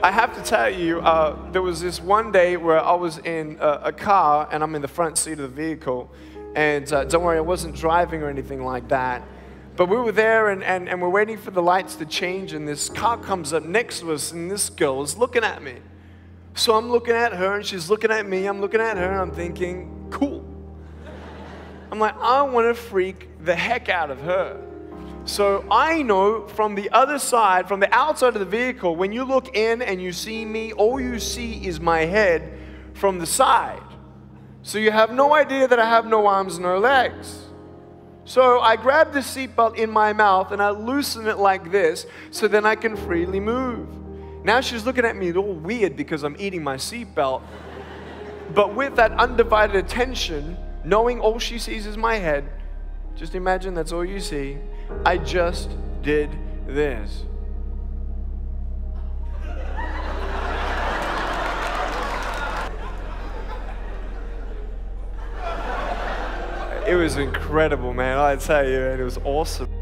I have to tell you, uh, there was this one day where I was in a, a car and I'm in the front seat of the vehicle. And uh, don't worry, I wasn't driving or anything like that. But we were there and, and, and we're waiting for the lights to change. And this car comes up next to us, and this girl is looking at me. So I'm looking at her, and she's looking at me. I'm looking at her, and I'm thinking, cool. I'm like, I want to freak the heck out of her. So I know from the other side, from the outside of the vehicle, when you look in and you see me, all you see is my head from the side. So you have no idea that I have no arms, no legs. So I grab the seatbelt in my mouth and I loosen it like this so then I can freely move. Now she's looking at me all weird because I'm eating my seatbelt. But with that undivided attention, knowing all she sees is my head, just imagine that's all you see. I just did this. It was incredible, man. I tell you, and it was awesome.